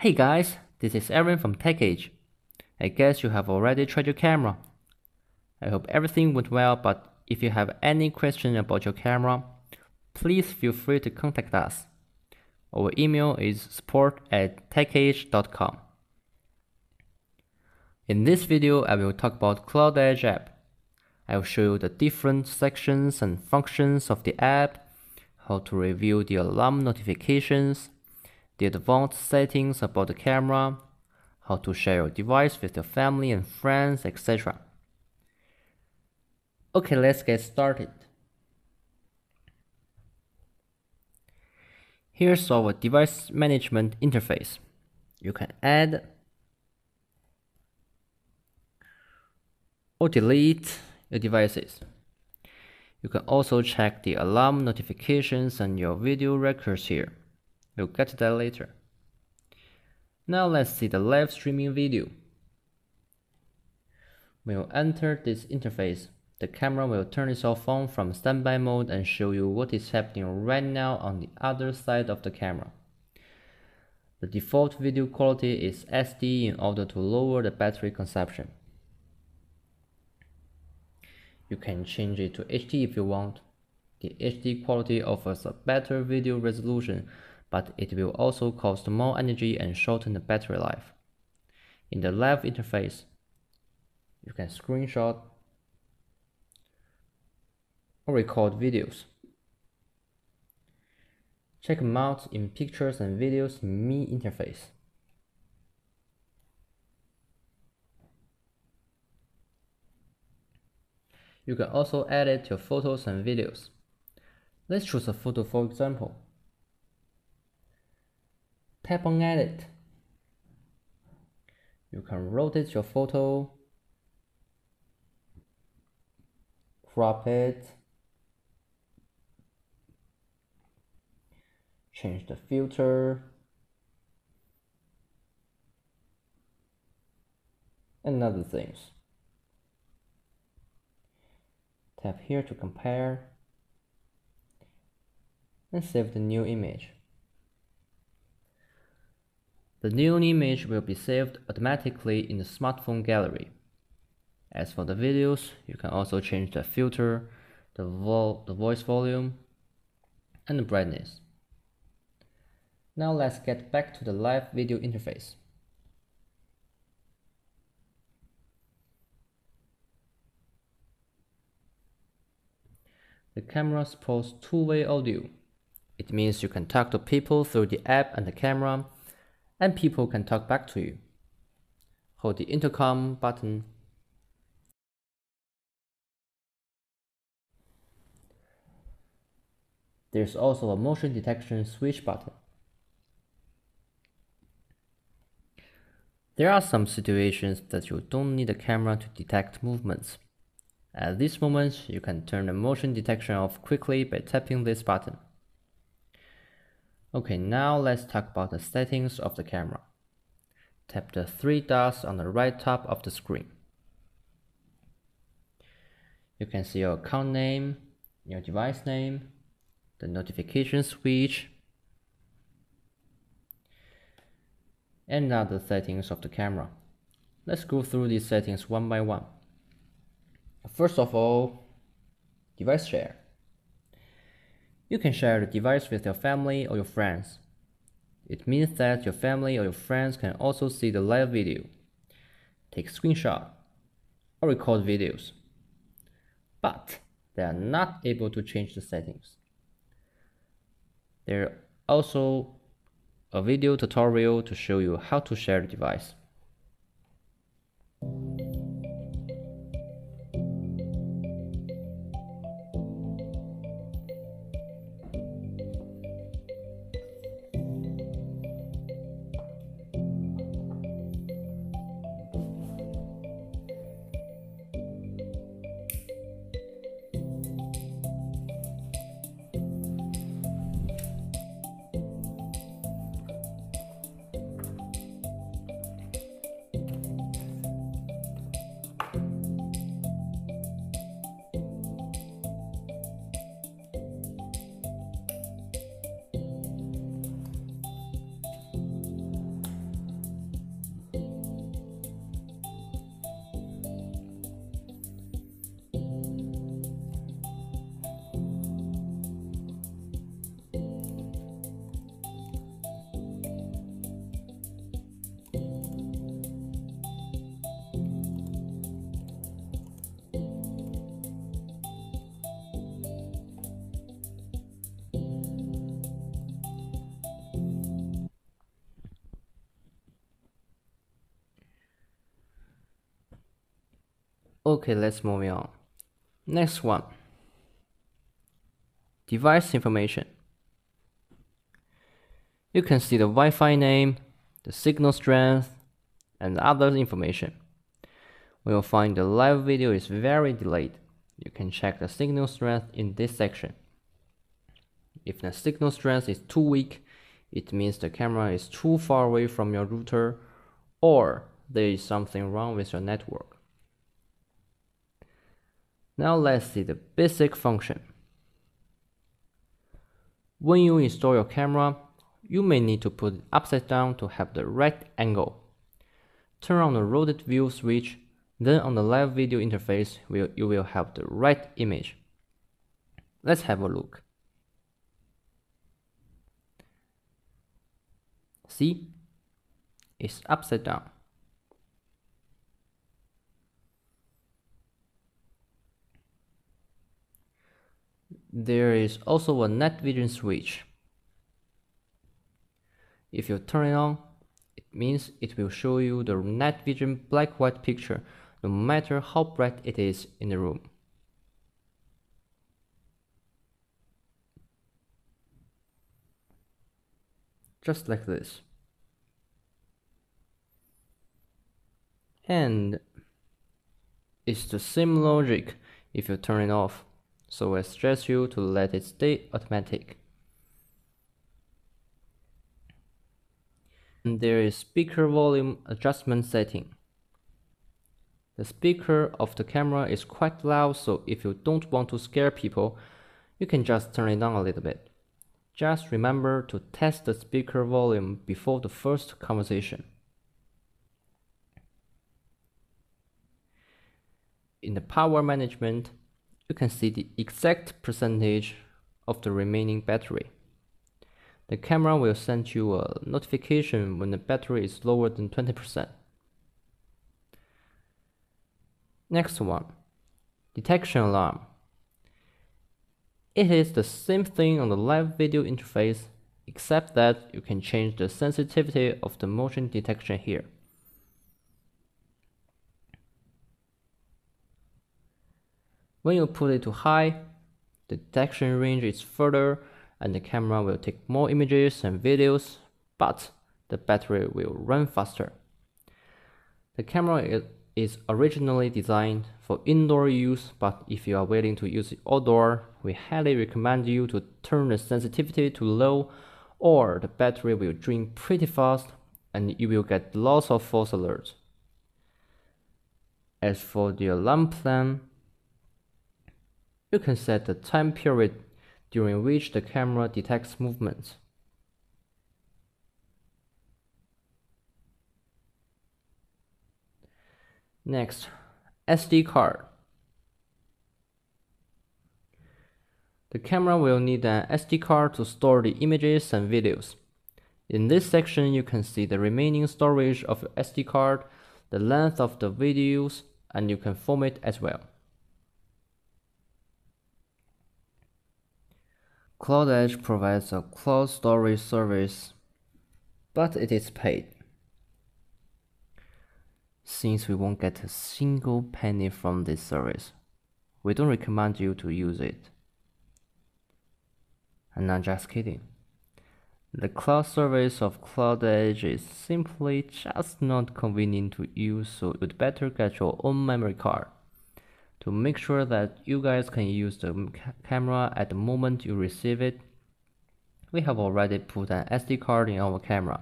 Hey guys, this is Aaron from TechAge. I guess you have already tried your camera. I hope everything went well, but if you have any question about your camera, please feel free to contact us. Our email is support at techage.com. In this video, I will talk about Cloud Edge app. I will show you the different sections and functions of the app, how to review the alarm notifications, the advanced settings about the camera, how to share your device with your family and friends, etc. Okay, let's get started. Here's our device management interface. You can add or delete your devices. You can also check the alarm notifications and your video records here. We'll get to that later. Now let's see the live streaming video. We'll enter this interface. The camera will turn itself on from standby mode and show you what is happening right now on the other side of the camera. The default video quality is SD in order to lower the battery consumption. You can change it to HD if you want. The HD quality offers a better video resolution but it will also cost more energy and shorten the battery life. In the live interface, you can screenshot or record videos. Check them out in pictures and videos Mi interface. You can also edit your photos and videos. Let's choose a photo for example. Tap on edit. You can rotate your photo, crop it, change the filter, and other things. Tap here to compare and save the new image. The new image will be saved automatically in the smartphone gallery. As for the videos, you can also change the filter, the, vo the voice volume, and the brightness. Now let's get back to the live video interface. The camera supports two-way audio. It means you can talk to people through the app and the camera and people can talk back to you. Hold the intercom button. There's also a motion detection switch button. There are some situations that you don't need a camera to detect movements. At this moment, you can turn the motion detection off quickly by tapping this button. Okay, now let's talk about the settings of the camera. Tap the three dots on the right top of the screen. You can see your account name, your device name, the notification switch, and other settings of the camera. Let's go through these settings one by one. First of all, device share. You can share the device with your family or your friends. It means that your family or your friends can also see the live video, take screenshot, or record videos. But they are not able to change the settings. There also a video tutorial to show you how to share the device. Okay, let's move on. Next one. Device information. You can see the Wi-Fi name, the signal strength, and other information. When will find the live video is very delayed, you can check the signal strength in this section. If the signal strength is too weak, it means the camera is too far away from your router or there is something wrong with your network. Now let's see the basic function. When you install your camera, you may need to put it upside down to have the right angle. Turn on the rotate view switch, then on the live video interface, you will have the right image. Let's have a look. See? It's upside down. There is also a night vision switch. If you turn it on, it means it will show you the night vision black-white picture no matter how bright it is in the room. Just like this. And it's the same logic if you turn it off, so I stress you to let it stay automatic. And there is speaker volume adjustment setting. The speaker of the camera is quite loud, so if you don't want to scare people, you can just turn it down a little bit. Just remember to test the speaker volume before the first conversation. In the power management, you can see the exact percentage of the remaining battery. The camera will send you a notification when the battery is lower than 20%. Next one, detection alarm. It is the same thing on the live video interface, except that you can change the sensitivity of the motion detection here. When you put it to high, the detection range is further and the camera will take more images and videos, but the battery will run faster. The camera is originally designed for indoor use, but if you are willing to use it outdoor, we highly recommend you to turn the sensitivity to low or the battery will drain pretty fast and you will get lots of false alerts. As for the alarm plan, you can set the time period during which the camera detects movements. Next, SD card. The camera will need an SD card to store the images and videos. In this section, you can see the remaining storage of your SD card, the length of the videos, and you can format it as well. Cloud Edge provides a cloud storage service, but it is paid. Since we won't get a single penny from this service, we don't recommend you to use it. And I'm just kidding. The cloud service of Cloud Edge is simply just not convenient to use, so you'd better get your own memory card to make sure that you guys can use the camera at the moment you receive it. We have already put an SD card in our camera.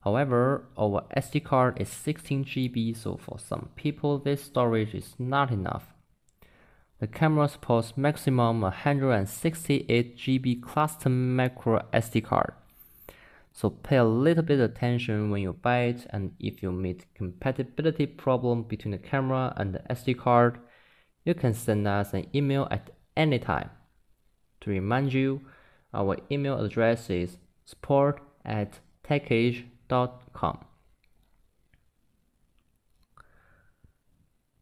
However, our SD card is 16 GB, so for some people this storage is not enough. The camera supports maximum 168 GB custom micro SD card. So pay a little bit of attention when you buy it and if you meet compatibility problem between the camera and the SD card, you can send us an email at any time. To remind you, our email address is support at techage.com.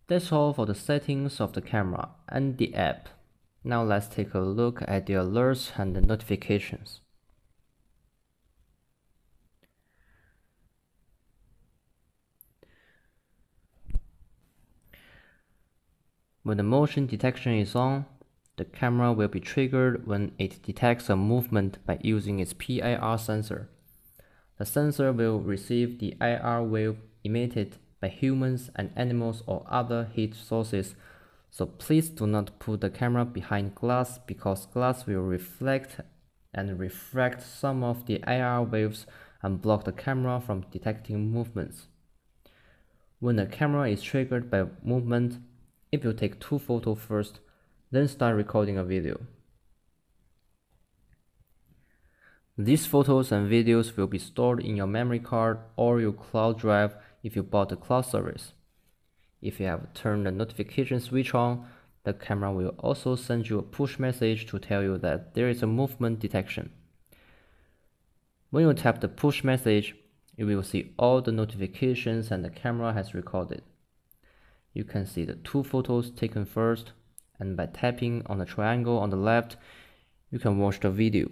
That's all for the settings of the camera and the app. Now let's take a look at the alerts and the notifications. When the motion detection is on, the camera will be triggered when it detects a movement by using its PIR sensor. The sensor will receive the IR wave emitted by humans and animals or other heat sources, so please do not put the camera behind glass because glass will reflect and refract some of the IR waves and block the camera from detecting movements. When the camera is triggered by movement, it will take two photos first, then start recording a video. These photos and videos will be stored in your memory card or your cloud drive if you bought the cloud service. If you have turned the notification switch on, the camera will also send you a push message to tell you that there is a movement detection. When you tap the push message, you will see all the notifications and the camera has recorded. You can see the two photos taken first, and by tapping on the triangle on the left, you can watch the video.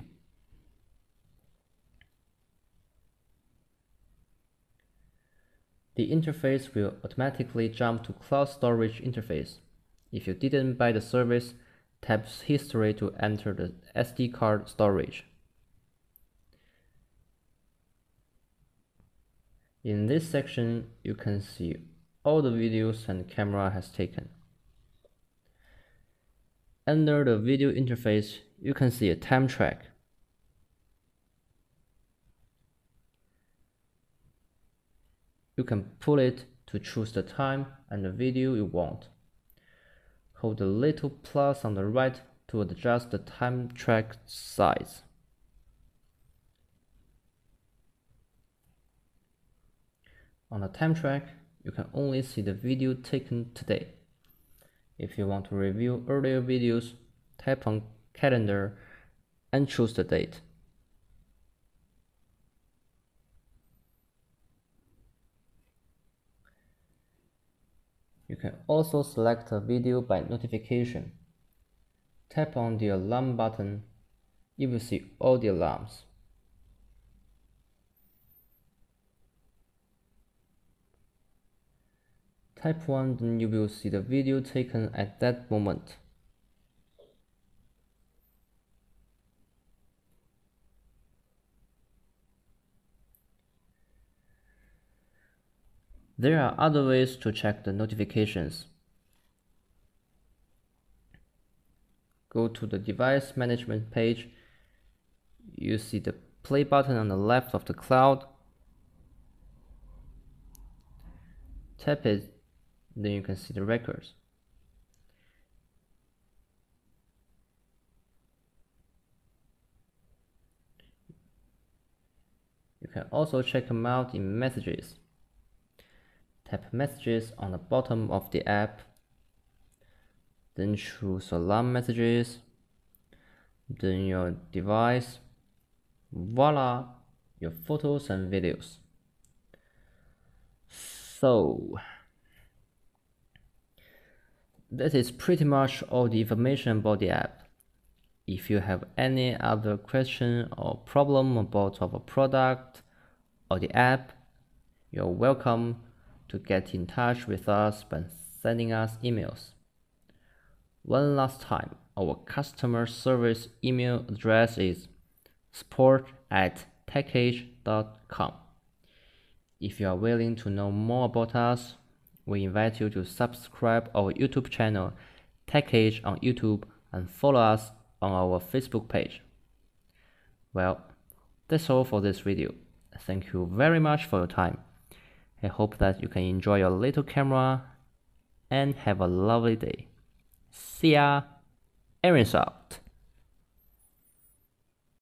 The interface will automatically jump to cloud storage interface. If you didn't buy the service, tap history to enter the SD card storage. In this section, you can see all the videos and camera has taken. Under the video interface, you can see a time track. You can pull it to choose the time and the video you want. Hold the little plus on the right to adjust the time track size. On the time track, you can only see the video taken today. If you want to review earlier videos, tap on calendar and choose the date. You can also select a video by notification. Tap on the alarm button. You will see all the alarms. Type 1 then you will see the video taken at that moment. There are other ways to check the notifications. Go to the device management page. You see the play button on the left of the cloud. Tap it, then you can see the records. You can also check them out in messages. Tap messages on the bottom of the app. Then choose alarm messages. Then your device. Voila, your photos and videos. So, that is pretty much all the information about the app. If you have any other question or problem about our product or the app, you're welcome to get in touch with us by sending us emails. One last time, our customer service email address is support at techage.com. If you are willing to know more about us, we invite you to subscribe our YouTube channel, TechAge on YouTube, and follow us on our Facebook page. Well, that's all for this video. Thank you very much for your time. I hope that you can enjoy your little camera and have a lovely day. See ya! Aaron's out.